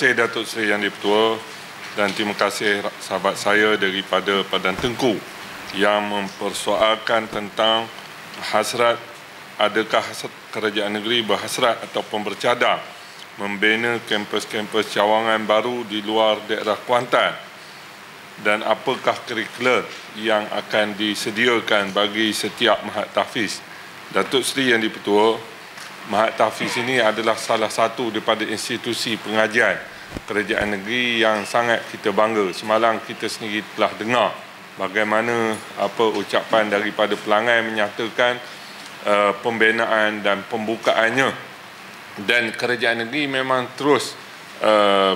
kasih Datuk Seri Yang Dipertua dan terima kasih sahabat saya daripada Padang Tengku yang mempersoalkan tentang hasrat adakah hasrat kerajaan negeri berhasrat ataupun bercadang membina kampus-kampus cawangan baru di luar daerah Kuantan dan apakah kurikulum yang akan disediakan bagi setiap mahat tahfiz. Datuk Seri Yang Dipertua, mahat tahfiz ini adalah salah satu daripada institusi pengajian kerajaan negeri yang sangat kita bangga. Semalam kita sendiri telah dengar bagaimana apa ucapan daripada pelanggan menyatakan uh, pembinaan dan pembukaannya dan kerajaan negeri memang terus uh,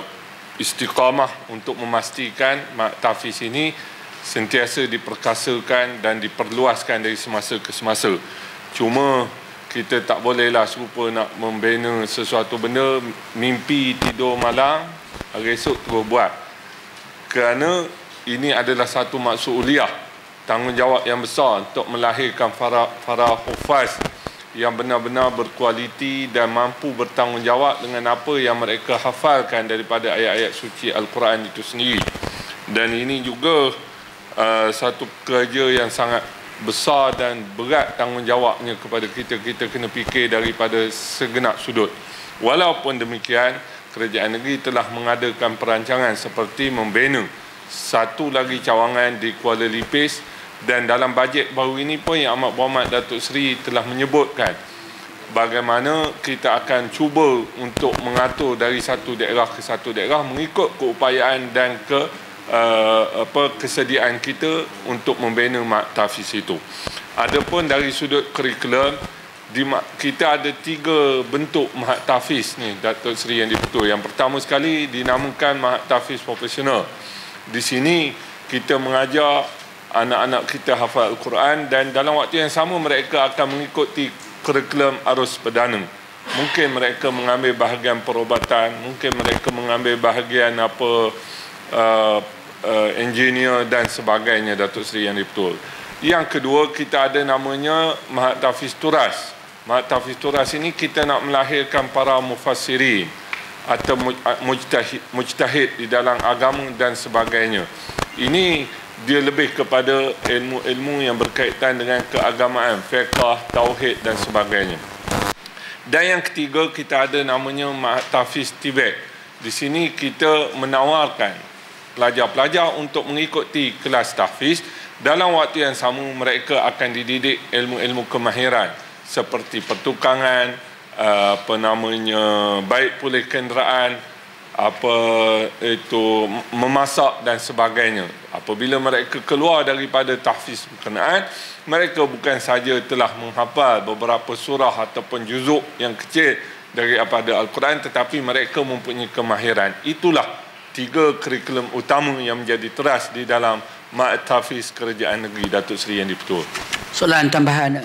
istiqamah untuk memastikan tafiz ini sentiasa diperkasakan dan diperluaskan dari semasa ke semasa. Cuma kita tak bolehlah serupa nak membina sesuatu benda mimpi tidur malam hari esok terus buat. Kerana ini adalah satu maksud uliah tanggungjawab yang besar untuk melahirkan para para hufaz yang benar-benar berkualiti dan mampu bertanggungjawab dengan apa yang mereka hafalkan daripada ayat-ayat suci Al-Quran itu sendiri. Dan ini juga uh, satu kerja yang sangat besar dan berat tanggungjawabnya kepada kita. Kita kena fikir daripada segenap sudut. Walaupun demikian kerajaan negeri telah mengadakan perancangan seperti membina satu lagi cawangan di Kuala Lipis dan dalam bajet baru ini pun yang amat berhormat Datuk Seri telah menyebutkan bagaimana kita akan cuba untuk mengatur dari satu daerah ke satu daerah mengikut keupayaan dan ke uh, apa kesediaan kita untuk membina mak tafiz itu. Adapun dari sudut kurikulum di kita ada tiga bentuk mahat tafiz ni Datuk Seri yang dipertua. Yang pertama sekali dinamakan mahat tafiz profesional. Di sini kita mengajar anak-anak kita hafal Al-Quran dan dalam waktu yang sama mereka akan mengikuti kurikulum arus perdana. Mungkin mereka mengambil bahagian perubatan, mungkin mereka mengambil bahagian apa uh, uh, engineer dan sebagainya Datuk Seri yang betul. Yang kedua kita ada namanya Mahat Tafiz Turas. Mahat Tafiz Turas ini kita nak melahirkan para mufassirin atau mujtahid, mujtahid di dalam agama dan sebagainya. Ini dia lebih kepada ilmu-ilmu yang berkaitan dengan keagamaan, fiqah, tauhid dan sebagainya. Dan yang ketiga kita ada namanya Mahat Tafiz Tibet. Di sini kita menawarkan pelajar-pelajar untuk mengikuti kelas tahfiz. Dalam waktu yang sama mereka akan dididik ilmu-ilmu kemahiran seperti pertukangan uh, apa namanya baik pulih kenderaan apa itu memasak dan sebagainya. Apabila mereka keluar daripada tahfiz berkenaan mereka bukan saja telah menghafal beberapa surah ataupun juzuk yang kecil daripada al-Quran tetapi mereka mempunyai kemahiran. Itulah tiga kurikulum utama yang menjadi teras di dalam Ma'at Tafiz Kerajaan Negeri Datuk Seri Yang Dipertua. Soalan tambahan